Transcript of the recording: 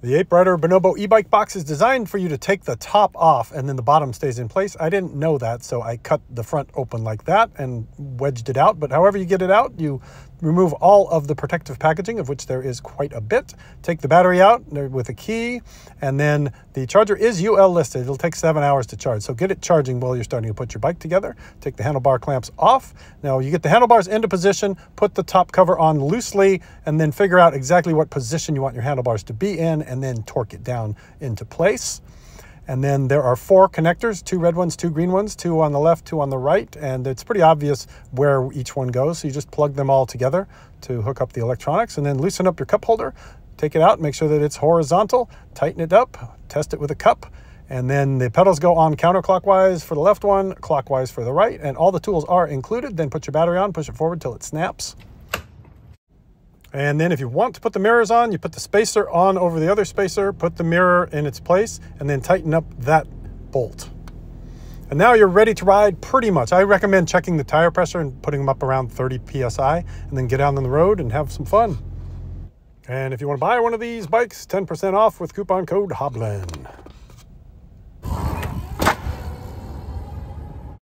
The Ape Ryder Bonobo e-bike box is designed for you to take the top off and then the bottom stays in place. I didn't know that, so I cut the front open like that and wedged it out. But however you get it out, you remove all of the protective packaging, of which there is quite a bit. Take the battery out uh, with a key, and then the charger is UL listed. It'll take seven hours to charge, so get it charging while you're starting to put your bike together. Take the handlebar clamps off. Now you get the handlebars into position, put the top cover on loosely, and then figure out exactly what position you want your handlebars to be in and then torque it down into place. And then there are four connectors, two red ones, two green ones, two on the left, two on the right. And it's pretty obvious where each one goes. So you just plug them all together to hook up the electronics and then loosen up your cup holder, take it out, make sure that it's horizontal, tighten it up, test it with a cup. And then the pedals go on counterclockwise for the left one, clockwise for the right. And all the tools are included. Then put your battery on, push it forward till it snaps. And then if you want to put the mirrors on, you put the spacer on over the other spacer, put the mirror in its place, and then tighten up that bolt. And now you're ready to ride pretty much. I recommend checking the tire pressure and putting them up around 30 PSI, and then get out on the road and have some fun. And if you want to buy one of these bikes, 10% off with coupon code HOBLIN.